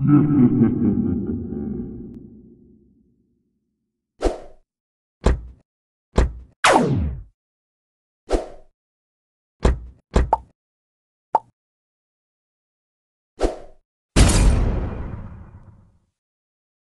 Yeah.